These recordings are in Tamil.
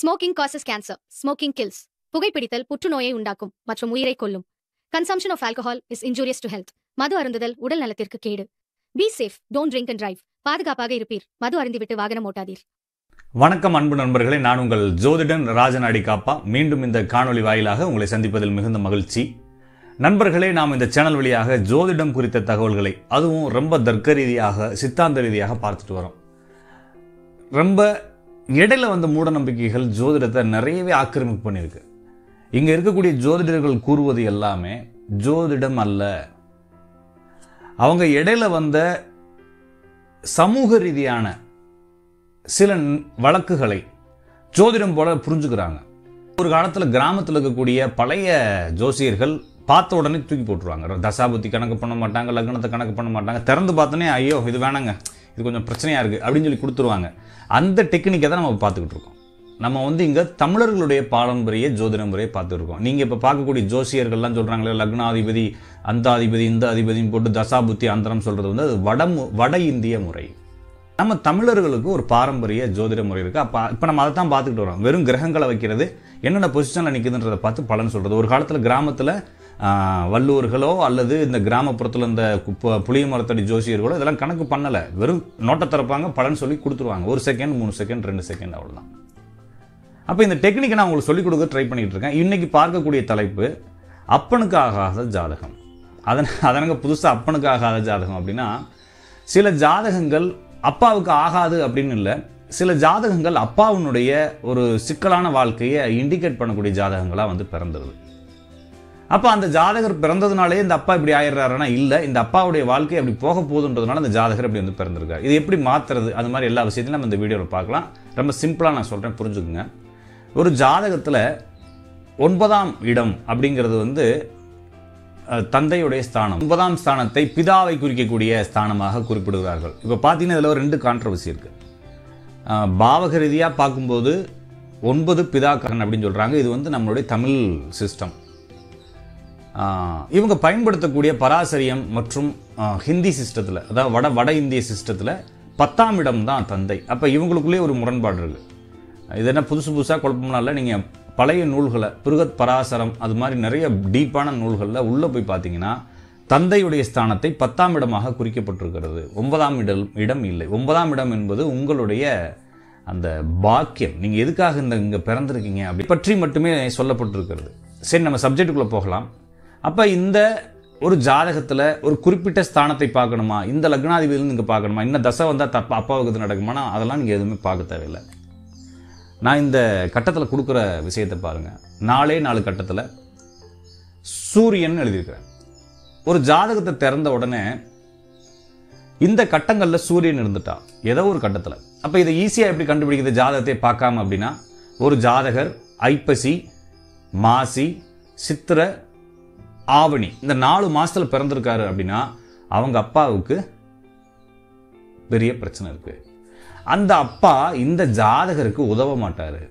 Smoking causes cancer smoking kills புகைப்பிடித்தல் புற்றுநோயை உண்டாக்கும் மற்றும் உயிரை கொல்லும். Consumption of alcohol is injurious to health மது அருந்துதல் உடல் நலத்திற்கு கேடு. Be safe don't drink and drive பாதுகாப்பாக இருப்பீர். மது அருந்திவிட்டு வாகனம் ஓட்டாதீர். வணக்கம் அன்பு நண்பர்களே. நான் உங்கள் ஜோதிடன் ராஜநாடி காப்பா. மீண்டும் இந்த காணொளி வாயிலாக உங்களை சந்திப்பதில் மிகுந்த மகிழ்ச்சி. நண்பர்களே நாம் இந்த சேனல் வழியாக ஜோதிடம் குறித்த தகவல்களை அதுவும் ரொம்ப தர்க்க ரீதியாக சித்தாந்த ரீதியாக பார்த்துட்டு வரோம். ரொம்ப இடையில வந்த மூட நம்பிக்கைகள் ஜோதிடத்தை நிறையவே ஆக்கிரமிப்பு பண்ணியிருக்கு. இங்கே இருக்கக்கூடிய ஜோதிடர்கள் கூறுவது எல்லாமே ஜோதிடம் அல்ல. அவங்க இடையில வந்த சமூக ரீதியான சில வழக்குகளை ஜோதிடம் போல புரிஞ்சுக்கிறாங்க. ஒரு காலத்தில் கிராமத்தில் இருக்கக்கூடிய பழைய ஜோசியர்கள் பார்த்த உடனே தூக்கி போட்டுருவாங்க. தசாபுத்தி கணக்கு பண்ண மாட்டாங்க லக்னத்தை கணக்கு பண்ண மாட்டாங்க. திறந்து பார்த்தோன்னே ஐயோ இது வேணாங்க. இது கொஞ்சம் பிரச்சனையாக இருக்குது அப்படின்னு சொல்லி கொடுத்துருவாங்க. அந்த டெக்னிக்கை தான் நம்ம பார்த்துக்கிட்டு இருக்கோம். நம்ம வந்து இங்கே தமிழர்களுடைய பாரம்பரிய ஜோதிட முறையை பார்த்துருக்கோம். நீங்கள் இப்போ பார்க்கக்கூடிய ஜோசியர்கள்லாம் சொல்கிறாங்களே லக்னாதிபதி அந்தாதிபதி இந்த அதிபதின்னு போட்டு தசாபுத்தி அந்தரம் சொல்கிறது வந்து அது வட மு- வட இந்திய முறை. நம்ம தமிழர்களுக்கு ஒரு பாரம்பரிய ஜோதிட முறை இருக்குது அப்போ இப்போ நம்ம அதை தான் பார்த்துக்கிட்டு வரோம். வெறும் கிரகங்களை வைக்கிறது என்னென்ன பொசிஷனில் நிற்குதுன்றதை பார்த்து பலன் சொல்கிறது ஒரு காலத்தில் கிராமத்தில் வல்லூர்களோ அல்லது இந்த கிராமப்புறத்தில் இந்த புளிய மரத்தடி ஜோசியர்களோ இதெல்லாம் கணக்கு பண்ணலை. வெறும் நோட்டை திறப்பாங்க பலன் சொல்லி கொடுத்துருவாங்க. ஒரு செகண்ட் மூணு செகண்ட் ரெண்டு செகண்ட் அவ்வளோதான் அப்போ இந்த டெக்னிக்கை நான் உங்களுக்கு சொல்லிக் கொடுக்க ட்ரை பண்ணிகிட்டு இருக்கேன். இன்றைக்கி பார்க்கக்கூடிய தலைப்பு அப்பனுக்கு ஆகாத ஜாதகம். அதன் அதனங்க புதுசாக அப்பனுக்கு ஆகாத ஜாதகம் அப்படின்னா சில ஜாதகங்கள் அப்பாவுக்கு ஆகாது அப்படின்னு இல்லை. சில ஜாதகங்கள் அப்பாவினுடைய ஒரு சிக்கலான வாழ்க்கையை இண்டிகேட் பண்ணக்கூடிய ஜாதகங்களாக வந்து பிறந்துருது. அப்போ அந்த ஜாதகர் பிறந்ததுனாலே இந்த அப்பா இப்படி ஆயிடுறாருன்னா இல்லை இந்த அப்பாவுடைய வாழ்க்கை அப்படி போக போகுதுன்றதுனால அந்த ஜாதகர் இப்படி வந்து பிறந்திருக்காரு. இது எப்படி மாத்துறது? அது மாதிரி எல்லா விஷயத்தையும் நம்ம இந்த வீடியோவில் பார்க்கலாம். ரொம்ப சிம்பிளாக நான் சொல்கிறேன் புரிஞ்சுக்குங்க. ஒரு ஜாதகத்தில் ஒன்பதாம் இடம் அப்படிங்கிறது வந்து தந்தையுடைய ஸ்தானம். ஒன்பதாம் ஸ்தானத்தை பிதாவை குறிக்கக்கூடிய ஸ்தானமாக குறிப்பிடுகிறார்கள். இப்போ பார்த்தீங்கன்னா இதில் ஒரு ரெண்டு கான்ட்ரவர்சி இருக்குது பாவக ரீதியாக பார்க்கும்போது ஒன்பது பிதாக்கரன் அப்படின்னு சொல்கிறாங்க இது வந்து நம்மளுடைய தமிழ் சிஸ்டம் இவங்க பயன்படுத்தக்கூடிய பராசரியம் மற்றும் ஹிந்தி சிஸ்டத்தில் அதாவது வட வட இந்திய சிஸ்டத்தில் பத்தாம் இடம் தான் தந்தை. அப்போ இவங்களுக்குள்ளேயே ஒரு முரண்பாடு இருக்குது இது என்ன புதுசு புதுசாக குழப்பம்னால இல்லை நீங்கள் பழைய நூல்களை பிருகத் பராசரம் அது மாதிரி நிறைய டீப்பான நூல்களில் உள்ளே போய் பார்த்தீங்கன்னா தந்தையுடைய ஸ்தானத்தை பத்தாம் இடமாக குறிக்கப்பட்டிருக்கிறது. ஒன்பதாம் இடம் இடம் இல்லை. ஒன்பதாம் இடம் என்பது உங்களுடைய அந்த பாக்கியம். நீங்கள் எதுக்காக இந்த இங்கே பிறந்திருக்கீங்க அப்படி பற்றி மட்டுமே சொல்லப்பட்டிருக்கிறது. சரி நம்ம சப்ஜெக்டுக்குள்ளே போகலாம். அப்போ இந்த ஒரு ஜாதகத்தில் ஒரு குறிப்பிட்ட ஸ்தானத்தை பார்க்கணுமா? இந்த லக்னாதிபதியில் இங்கே பார்க்கணுமா? இன்னும் தசை வந்தால் தப்பா அப்பாவுக்கு இது நடக்குமானா? அதெல்லாம் நீங்கள் எதுவுமே பார்க்க தேவையில்லை. நான் இந்த கட்டத்தில் கொடுக்குற விஷயத்தை பாருங்கள் நாலே நாலு கட்டத்தில் சூரியன் எழுதியிருக்கிறேன் ஒரு ஜாதகத்தை திறந்த உடனே இந்த கட்டங்களில் சூரியன் இருந்துட்டா. ஏதோ ஒரு கட்டத்தில். அப்போ இதை ஈஸியாக எப்படி கண்டுபிடிக்கிறது ஜாதகத்தை பார்க்காம அப்படின்னா ஒரு ஜாதகர் ஐப்பசி மாசி சித்திரை ஆவணி. இந்த நாலு மாசத்துல பிறந்திருக்காரு அப்படின்னா அவங்க அப்பாவுக்கு பெரிய பிரச்சனை இருக்கு. அந்த அப்பா இந்த ஜாதகருக்கு உதவ மாட்டாரு.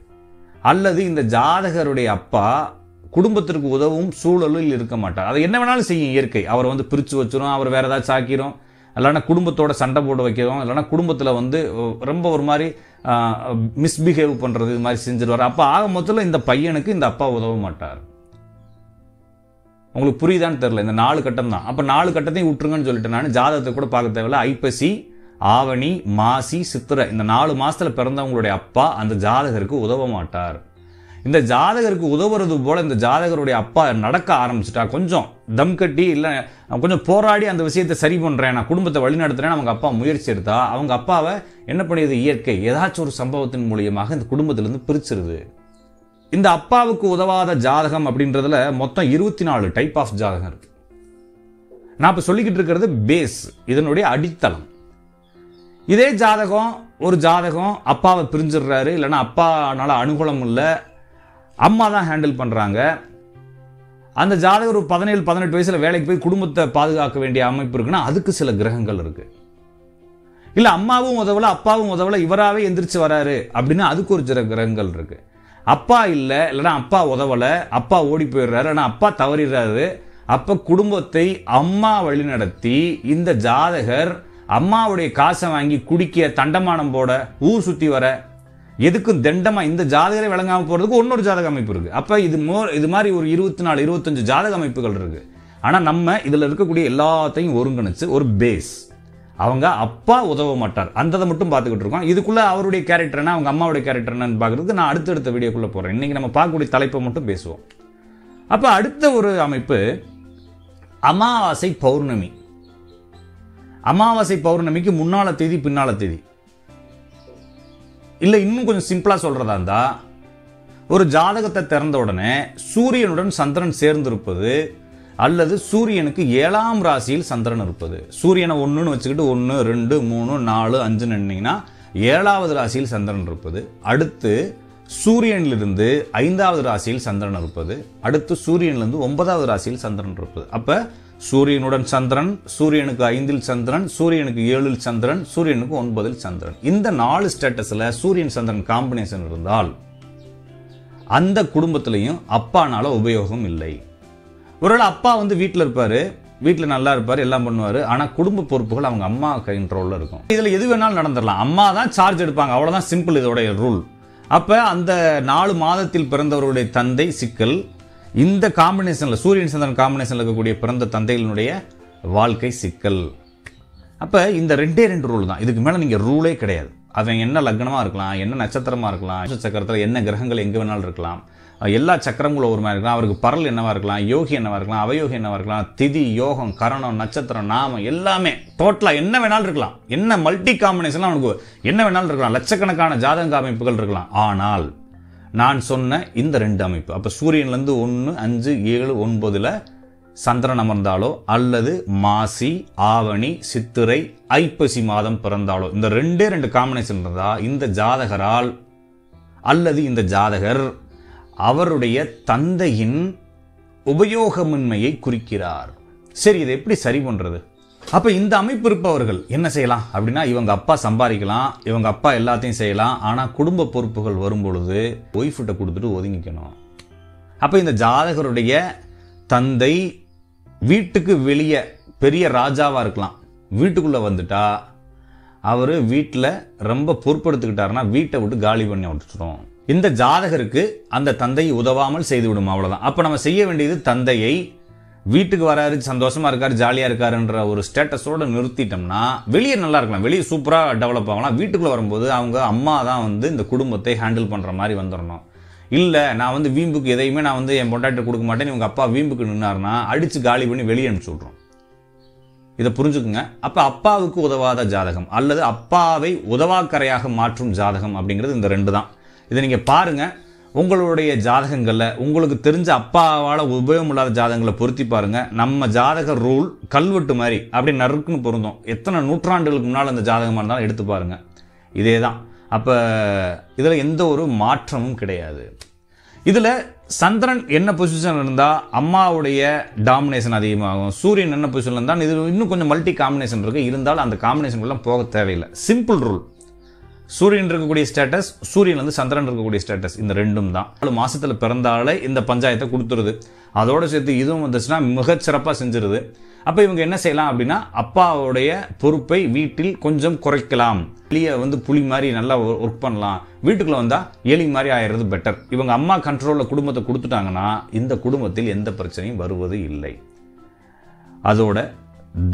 அல்லது இந்த ஜாதகருடைய அப்பா குடும்பத்திற்கு உதவும் சூழலில் இருக்க மாட்டார். அதை என்ன வேணாலும் செய்யும் இயற்கை. அவரை வந்து பிரித்து வச்சிரும் அவர் வேற ஏதாச்சும் ஆக்கிரும் இல்லைன்னா குடும்பத்தோட சண்டை போட வைக்கிறோம். இல்லைன்னா குடும்பத்தில் வந்து ரொம்ப ஒரு மாதிரி மிஸ்பிஹேவ் பண்ணுறது இது மாதிரி செஞ்சிருவார். அப்போ ஆக மொத்தத்தில் இந்த பையனுக்கு இந்த அப்பா உதவ மாட்டார். உங்களுக்கு புரியுதான்னு தெரில இந்த நாலு கட்டம் தான். அப்போ நாலு கட்டத்தையும் விட்டுருங்கன்னு சொல்லிட்டு நான். ஜாதகத்தை கூட பார்க்க தேவையில்ல. ஐப்பசி ஆவணி மாசி சித்திரை. இந்த நாலு மாதத்தில் பிறந்தவங்களுடைய அப்பா அந்த ஜாதகருக்கு உதவ மாட்டார். இந்த ஜாதகருக்கு உதவுறது போல இந்த ஜாதகருடைய அப்பா நடக்க ஆரம்பிச்சிட்டா கொஞ்சம் தம் கட்டி இல்லை கொஞ்சம் போராடி அந்த விஷயத்தை சரி பண்ணுறேன் நான் குடும்பத்தை வழிநடத்துறேன் அவங்க அப்பா முயற்சி எடுத்தா அவங்க அப்பாவை என்ன பண்ணியது இயற்கை. ஏதாச்சும் ஒரு சம்பவத்தின் மூலியமாக இந்த குடும்பத்திலேருந்து பிரிச்சிருது. இந்த அப்பாவுக்கு உதவாத ஜாதகம் அப்படின்றதுல மொத்தம் இருபத்தி நாலு டைப் ஆஃப் ஜாதகம் இருக்கு. நான் இப்போ சொல்லிக்கிட்டு இருக்கிறது பேஸ் இதனுடைய அடித்தளம். இதே ஜாதகம் ஒரு ஜாதகம் அப்பாவை பிரிஞ்சிடுறாரு இல்லைன்னா அப்பானால அனுகூலம் இல்லை அம்மா தான் ஹேண்டில் பண்ணுறாங்க அந்த ஜாதகர் ஒரு பதினேழு பதினெட்டு வயசில் வேலைக்கு போய் குடும்பத்தை பாதுகாக்க வேண்டிய அமைப்பு இருக்குன்னா அதுக்கு சில கிரகங்கள் இருக்கு. இல்லை அம்மாவும் உதவலை அப்பாவும் உதவலை இவராகவே எந்திரிச்சு வராரு அப்படின்னா அதுக்கு ஒரு சில கிரகங்கள் இருக்குது அப்பா இல்லை இல்லைன்னா அப்பா உதவல அப்பா ஓடி போயிடுறாரு ஆனால் அப்பா தவறிடுறாரு. அப்போ குடும்பத்தை அம்மா வழிநடத்தி இந்த ஜாதகர் அம்மாவுடைய காசை வாங்கி குடிக்க தண்டமானம் போட ஊர் சுற்றி வர எதுக்கும் தண்டமாக இந்த ஜாதகரை விளங்காமல் போகிறதுக்கு இன்னொரு ஜாதக அமைப்பு இருக்குது அப்போ இது மோ இது மாதிரி ஒரு இருபத்தி நாலு இருபத்தஞ்சு ஜாதக அமைப்புகள் இருக்குது ஆனால் நம்ம இதில் இருக்கக்கூடிய எல்லாத்தையும் ஒருங்கிணைச்சு ஒரு பேஸ் அவங்க அப்பா உதவ மாட்டார். அந்ததை மட்டும் பார்த்துக்கிட்டு இருக்கோம். இதுக்குள்ளே அவருடைய கேரக்டர் என்ன அவங்க அம்மாவுடைய கேரக்டர் என்னன்னு பார்க்குறதுக்கு நான் அடுத்தடுத்த வீடியோக்குள்ளே போகிறேன் இன்றைக்கி நம்ம பார்க்கக்கூடிய தலைப்பை மட்டும் பேசுவோம். அப்போ அடுத்த ஒரு அமைப்பு அமாவாசை பௌர்ணமி. அமாவாசை பௌர்ணமிக்கு முன்னால தேதி பின்னால தேதி. இல்லை இன்னும் கொஞ்சம் சிம்பிளாக சொல்கிறதா இருந்தால் ஒரு ஜாதகத்தை திறந்த உடனே சூரியனுடன் சந்திரன் சேர்ந்திருப்பது அல்லது சூரியனுக்கு ஏழாம் ராசியில் சந்திரன் இருப்பது. சூரியனை ஒன்றுன்னு வச்சுக்கிட்டு ஒன்று ரெண்டு மூணு நாலு அஞ்சுன்னு எண்ணிங்கன்னா ஏழாவது ராசியில் சந்திரன் இருப்பது. அடுத்து சூரியனிலிருந்து ஐந்தாவது ராசியில் சந்திரன் இருப்பது. அடுத்து சூரியனிலிருந்து ஒன்பதாவது ராசியில் சந்திரன் இருப்பது. அப்போ சூரியனுடன் சந்திரன் சூரியனுக்கு ஐந்தில் சந்திரன் சூரியனுக்கு ஏழில் சந்திரன் சூரியனுக்கு ஒன்பதில் சந்திரன். இந்த நாலு ஸ்டேட்டஸில் சூரியன் சந்திரன் காம்பினேஷன் இருந்தால் அந்த குடும்பத்திலையும் அப்பானால உபயோகம் இல்லை. ஒருவேளை அப்பா வந்து வீட்டில் இருப்பார் வீட்டில் நல்லா இருப்பார் எல்லாம் பண்ணுவார் ஆனால் குடும்ப பொறுப்புகள் அவங்க அம்மா கண்ட்ரோலில் இருக்கும். இதில் எது வேணாலும் நடந்துடலாம் அம்மா தான் சார்ஜ் எடுப்பாங்க. அவ்வளோதான் சிம்பிள் இதோடைய ரூல் அப்போ அந்த நாலு மாதத்தில் பிறந்தவருடைய தந்தை சிக்கல் இந்த காம்பினேஷனில் சூரியன் சந்திரன் காம்பினேஷனில் இருக்கக்கூடிய பிறந்த தந்தைகளினுடைய வாழ்க்கை சிக்கல். அப்போ இந்த ரெண்டே ரெண்டு ரூல் தான். இதுக்கு மேலே நீங்கள் ரூலே கிடையாது. அவன் என்ன லக்னமாக இருக்கலாம் என்ன நட்சத்திரமாக இருக்கலாம் சக்கரத்தில் என்ன கிரகங்கள் எங்கே வேணாலும் இருக்கலாம். எல்லா சக்கரங்களும் ஒரு மாதிரி இருக்கலாம். அவருக்கு பரல் என்னவாக இருக்கலாம் யோகி என்னவாக இருக்கலாம் அவயோகி என்னவாக இருக்கலாம் திதி யோகம் கரணம் நட்சத்திரம் நாமம் எல்லாமே. டோட்டலாக என்ன வேணாலும் இருக்கலாம். என்ன மல்டி காம்பினேஷன்லாம் அவனுக்கு என்ன வேணாலும் இருக்கலாம். லட்சக்கணக்கான ஜாதக அமைப்புகள் இருக்கலாம். ஆனால் நான் சொன்ன இந்த ரெண்டு அமைப்பு அப்போ சூரியன்லேருந்து ஒன்று அஞ்சு ஏழு ஒன்பதில் சந்திரன் அமர்ந்தாலோ அல்லது மாசி ஆவணி சித்திரை ஐப்பசி மாதம் பிறந்தாலோ இந்த ரெண்டே ரெண்டு காம்பினேஷன் இருந்தால் இந்த ஜாதகரால் அல்லது இந்த ஜாதகர் அவருடைய தந்தையின் உபயோகமின்மையை குறிக்கிறார். சரி இதை எப்படி சரி பண்ணுறது அப்போ இந்த அமைப்பு இருப்பவர்கள் என்ன செய்யலாம்? அப்படின்னா இவங்க அப்பா சம்பாதிக்கலாம் இவங்க அப்பா எல்லாத்தையும் செய்யலாம். ஆனால் குடும்ப பொறுப்புகள் வரும் பொழுது ஒய்ஃபிட்ட கொடுத்துட்டு ஒதுங்கிக்கணும். அப்போ இந்த ஜாதகருடைய தந்தை வீட்டுக்கு வெளியே பெரிய ராஜாவாக இருக்கலாம். வீட்டுக்குள்ளே வந்துட்டா அவர் வீட்டில் ரொம்ப பொறுப்படுத்திக்கிட்டாருன்னா வீட்டை விட்டு காலி பண்ணி விட்டுரும் இந்த ஜாதகருக்கு அந்த தந்தை உதவாமல் செய்து விடும் அவ்வளோதான் அப்போ நம்ம செய்ய வேண்டியது தந்தையை வீட்டுக்கு வராரு சந்தோஷமா இருக்காரு ஜாலியாக இருக்காருன்ற ஒரு ஸ்டேட்டஸோடு நிறுத்திட்டோம்னா வெளியே நல்லா இருக்கலாம். வெளியே சூப்பராக டெவலப் ஆகலாம். வீட்டுக்குள்ளே வரும்போது அவங்க அம்மா தான் வந்து இந்த குடும்பத்தை ஹேண்டில் பண்ணுற மாதிரி வந்துடணும் இல்லை நான் வந்து வீம்புக்கு எதையுமே நான் வந்து என் பொண்டாட்டை கொடுக்க மாட்டேன் இவங்க அப்பா வீம்புக்கு நின்னாருன்னா அடித்து காலி பண்ணி வெளியே அனுப்பிச்சு விட்றோம் இதை புரிஞ்சுக்குங்க. அப்போ அப்பாவுக்கு உதவாத ஜாதகம் அல்லது அப்பாவை உதவாக்கரையாக மாற்றும் ஜாதகம் அப்படிங்கிறது இந்த ரெண்டு தான் இதை நீங்கள் பாருங்கள் உங்களுடைய ஜாதகங்களில் உங்களுக்கு தெரிஞ்ச அப்பாவால் உபயோகம் இல்லாத ஜாதகங்களை பொருத்தி பாருங்கள் நம்ம ஜாதக ரூல் கல்வெட்டு மாதிரி அப்படி நறுக்குன்னு பொருந்தும். எத்தனை நூற்றாண்டுகளுக்கு முன்னால் அந்த ஜாதகமாக இருந்தாலும் எடுத்து பாருங்கள் இதே தான் அப்போ இதில் எந்த ஒரு மாற்றமும் கிடையாது. இதில் சந்திரன் என்ன பொசிஷன் இருந்தால் அம்மாவுடைய டாமினேஷன் அதிகமாகும். சூரியன் என்ன பொசிஷன் இருந்தால் இது இன்னும் கொஞ்சம் மல்டி காம்பினேஷன் இருக்குது இருந்தாலும் அந்த காம்பினேஷன் போக தேவையில்லை. சிம்பிள் ரூல் சூரியன் இருக்கக்கூடிய ஸ்டேட்டஸ் சூரியன் வந்து சந்திரன் இருக்கக்கூடிய ஸ்டேட்டஸ் இந்த ரெண்டும் தான். நாலு மாசத்துல பிறந்தாலே இந்த பஞ்சாயத்தை கொடுத்துருது. அதோட சேர்த்து இதுவும் வந்துச்சுன்னா மிகச்சிறப்பாக செஞ்சிருது. அப்போ இவங்க என்ன செய்யலாம் அப்படின்னா அப்பாவுடைய பொறுப்பை வீட்டில் கொஞ்சம் குறைக்கலாம். வெளியே வந்து புலி மாதிரி நல்லா ஒர்க் பண்ணலாம். வீட்டுக்குள்ள வந்தா எலி மாதிரி ஆயிடுறது பெட்டர் இவங்க அம்மா கண்ட்ரோல்ல குடும்பத்தை கொடுத்துட்டாங்கன்னா இந்த குடும்பத்தில் எந்த பிரச்சனையும் வருவது இல்லை. அதோட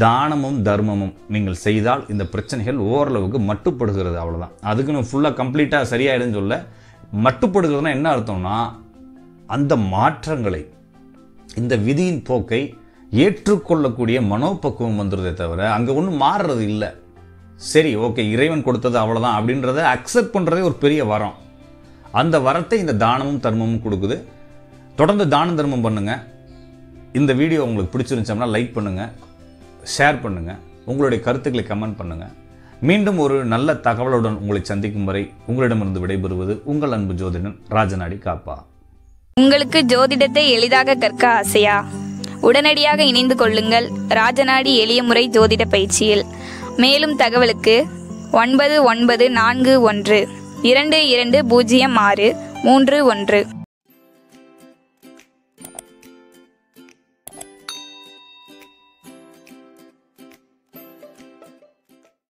தானமும் தர்மமும் நீங்கள் செய்தால் இந்த பிரச்சனைகள் ஓரளவுக்கு மட்டுப்படுகிறது அவ்வளோதான் அதுக்குன்னு ஃபுல்லாக கம்ப்ளீட்டாக சரியாயிடுன்னு சொல்ல மட்டுப்படுகிறதுனா என்ன அர்த்தம்னா அந்த மாற்றங்களை இந்த விதியின் போக்கை ஏற்றுக்கொள்ளக்கூடிய மனோபக்குவம் வந்துடுதே தவிர அங்கே ஒன்றும் மாறுறது இல்லை. சரி ஓகே இறைவன் கொடுத்தது அவ்வளோதான் அப்படின்றத அக்செப்ட் பண்ணுறதே ஒரு பெரிய வரம். அந்த வரத்தை இந்த தானமும் தர்மமும் கொடுக்குது. தொடர்ந்து தானம் தர்மம் பண்ணுங்கள் இந்த வீடியோ உங்களுக்கு பிடிச்சிருந்துச்சோம்னா லைக் பண்ணுங்கள் ஷேர் பண்ணுங்கள் உங்களுடைய கருத்துக்களை கமெண்ட் பண்ணுங்கள் மீண்டும் ஒரு நல்ல தகவலுடன் உங்களை சந்திக்கும் வரை உங்களிடமிருந்து விடைபெறுவது உங்கள் அன்பு ஜோதிடன் ராஜநாடி காப்பா. உங்களுக்கு ஜோதிடத்தை எளிதாக கற்க ஆசையா? உடனடியாக இணைந்து கொள்ளுங்கள் ராஜநாடி எளிய முறை ஜோதிட பயிற்சியில். மேலும் தகவலுக்கு ஒன்பது ஒன்பது நான்கு ஒன்று இரண்டு இரண்டு பூஜ்ஜியம் ஆறு மூன்று ஒன்று.